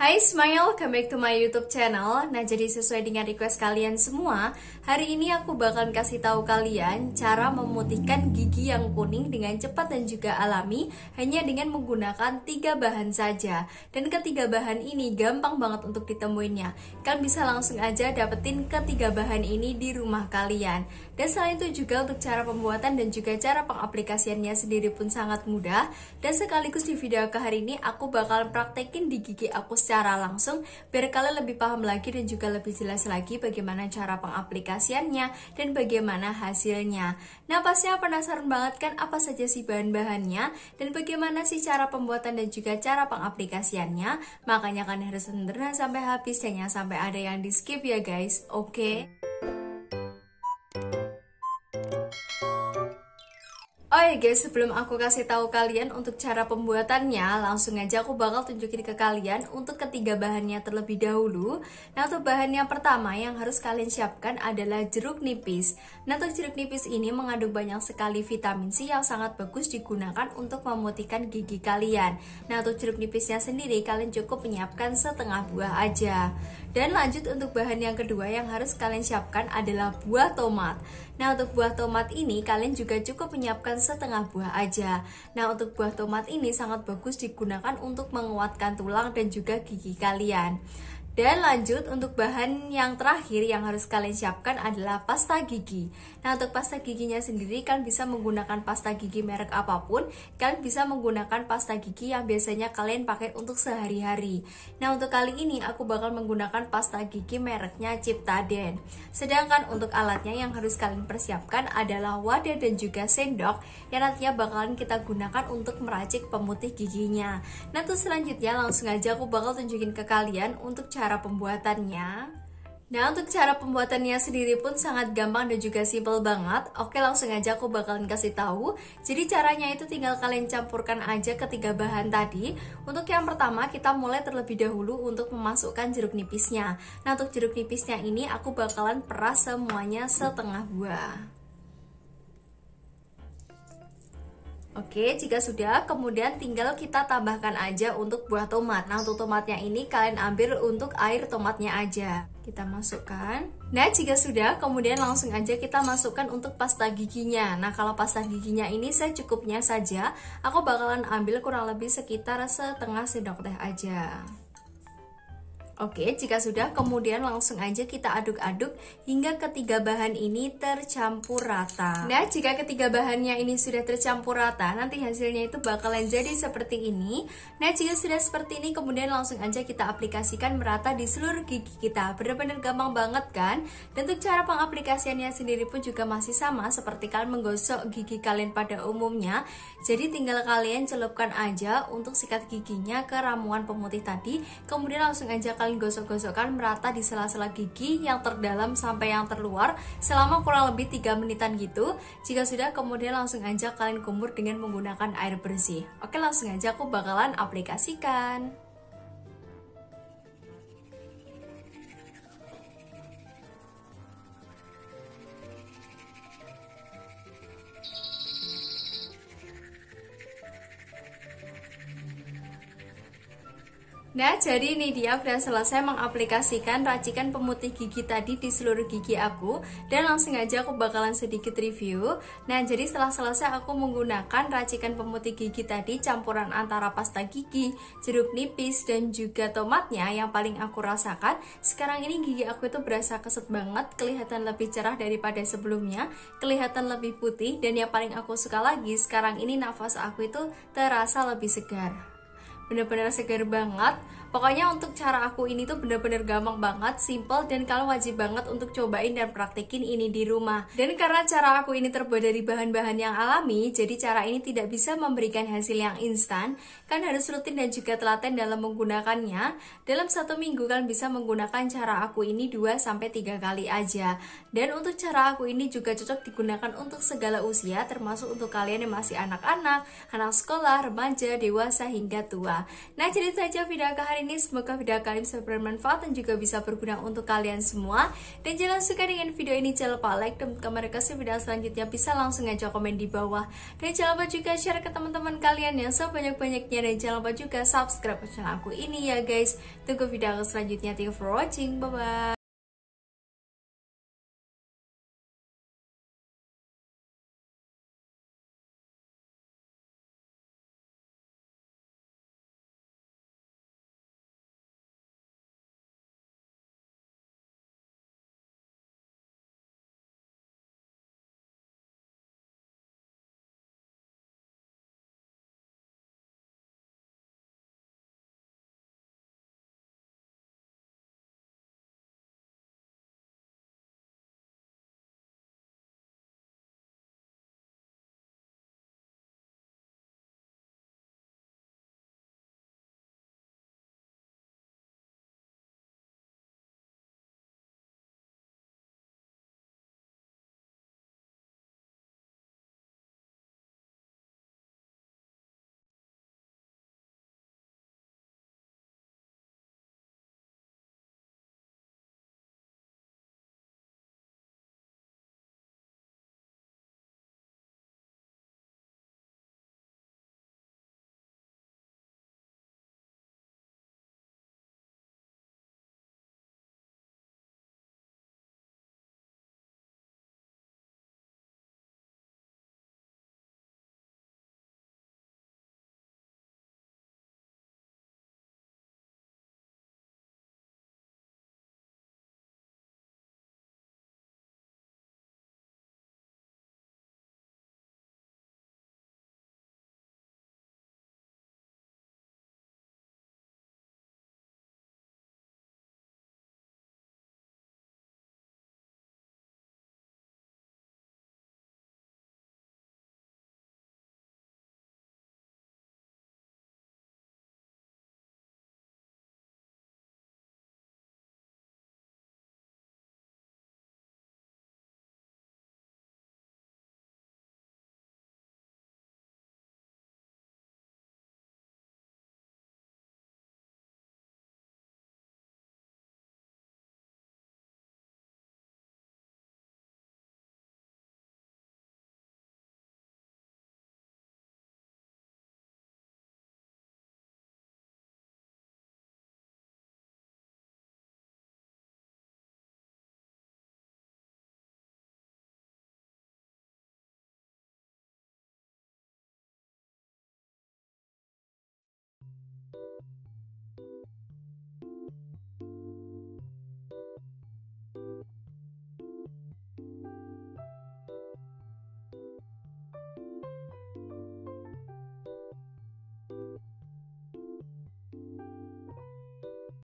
Hai Smile, welcome back to my YouTube channel. Nah, jadi sesuai dengan request kalian semua, hari ini aku bakalan kasih tahu kalian cara memutihkan gigi yang kuning dengan cepat dan juga alami hanya dengan menggunakan tiga bahan saja. Dan ketiga bahan ini gampang banget untuk ditemuinnya. Kalian bisa langsung aja dapetin ketiga bahan ini di rumah kalian. Dan selain itu juga untuk cara pembuatan dan juga cara pengaplikasiannya sendiri pun sangat mudah. Dan sekaligus di video ke hari ini aku bakalan praktekin di gigi aku secara langsung biar kalian lebih paham lagi dan juga lebih jelas lagi bagaimana cara pengaplikasiannya dan bagaimana hasilnya. Nah pastinya penasaran banget kan apa saja sih bahan-bahannya dan bagaimana sih cara pembuatan dan juga cara pengaplikasiannya. Makanya kalian harus nonton sampai habis dan jangan sampai ada yang di skip ya guys. Oke. Okay? Oh ya guys, sebelum aku kasih tahu kalian untuk cara pembuatannya, langsung aja aku bakal tunjukin ke kalian untuk ketiga bahannya terlebih dahulu. Nah, untuk bahan yang pertama yang harus kalian siapkan adalah jeruk nipis. Nah, untuk jeruk nipis ini mengandung banyak sekali vitamin C yang sangat bagus digunakan untuk memutihkan gigi kalian. Nah, untuk jeruk nipisnya sendiri kalian cukup menyiapkan setengah buah aja. Dan lanjut untuk bahan yang kedua yang harus kalian siapkan adalah buah tomat. Nah, untuk buah tomat ini kalian juga cukup menyiapkan setengah buah aja. Nah, untuk buah tomat ini sangat bagus digunakan untuk menguatkan tulang dan juga gigi kalian. Dan lanjut untuk bahan yang terakhir yang harus kalian siapkan adalah pasta gigi. Nah untuk pasta giginya sendiri kalian bisa menggunakan pasta gigi merek apa pun. Kalian bisa menggunakan pasta gigi yang biasanya kalian pakai untuk sehari-hari. Nah untuk kali ini aku bakal menggunakan pasta gigi mereknya Ciptaden. Sedangkan untuk alatnya yang harus kalian persiapkan adalah wadah dan juga sendok yang nantinya bakalan kita gunakan untuk meracik pemutih giginya. Nah terus selanjutnya langsung aja aku bakal tunjukin ke kalian untuk cara cara pembuatannya. Nah untuk cara pembuatannya sendiri pun sangat gampang dan juga simple banget. Oke langsung aja aku bakalan kasih tahu. Jadi caranya itu tinggal kalian campurkan aja ketiga bahan tadi. Untuk yang pertama kita mulai terlebih dahulu untuk memasukkan jeruk nipisnya. Nah untuk jeruk nipisnya ini aku bakalan peras semuanya setengah buah Oke, jika sudah, kemudian tinggal kita tambahkan aja untuk buah tomat. Nah, untuk tomatnya ini kalian ambil untuk air tomatnya aja. Kita masukkan. Nah, jika sudah, kemudian langsung aja kita masukkan untuk pasta giginya. Nah, kalau pasta giginya ini secukupnya saja, aku bakalan ambil kurang lebih sekitar setengah sendok teh aja. Oke, jika sudah, kemudian langsung aja kita aduk-aduk hingga ketiga bahan ini tercampur rata. Nah, jika ketiga bahannya ini sudah tercampur rata, nanti hasilnya itu bakalan jadi seperti ini. Nah, jika sudah seperti ini, kemudian langsung aja kita aplikasikan merata di seluruh gigi kita. Benar-benar gampang banget kan? Dan untuk cara pengaplikasiannya sendiri pun juga masih sama seperti kalian menggosok gigi kalian pada umumnya. Jadi tinggal kalian celupkan aja untuk sikat giginya ke ramuan pemutih tadi, kemudian langsung aja kalian gosok-gosokkan merata di sela-sela gigi yang terdalam sampai yang terluar selama kurang lebih 3 menitan gitu. Jika sudah, kemudian langsung aja kalian kumur dengan menggunakan air bersih. Oke, langsung aja aku bakalan aplikasikan. Nah, jadi ini dia udah selesai mengaplikasikan racikan pemutih gigi tadi di seluruh gigi aku Dan langsung aja aku bakalan sedikit review. Nah, jadi setelah selesai aku menggunakan racikan pemutih gigi tadi Campuran antara pasta gigi, jeruk nipis, dan juga tomatnya yang paling aku rasakan. Sekarang ini gigi aku itu berasa keset banget Kelihatan lebih cerah daripada sebelumnya Kelihatan lebih putih Dan yang paling aku suka lagi sekarang ini nafas aku itu terasa lebih segar bener-bener segar banget Pokoknya untuk cara aku ini tuh bener-bener gampang banget, simple dan kalian wajib banget untuk cobain dan praktekin ini di rumah. Dan karena cara aku ini terbuat dari bahan-bahan yang alami, jadi cara ini tidak bisa memberikan hasil yang instan. Kan harus rutin dan juga telaten dalam menggunakannya. Dalam satu minggu kalian bisa menggunakan cara aku ini 2-3 kali aja. Dan untuk cara aku ini juga cocok digunakan untuk segala usia, termasuk untuk kalian yang masih anak-anak, anak sekolah, remaja, dewasa, hingga tua. Nah, jadi saja video aku hari ini. Semoga video kalian bisa bermanfaat dan juga bisa berguna untuk kalian semua. Dan jangan suka dengan video ini, jangan lupa like dan mereka video selanjutnya bisa langsung aja komen di bawah. Dan jangan lupa juga share ke teman-teman kalian yang sebanyak-banyaknya dan jangan lupa juga subscribe channel aku ini ya guys. Tunggu video selanjutnya. Thank you for watching. Bye bye.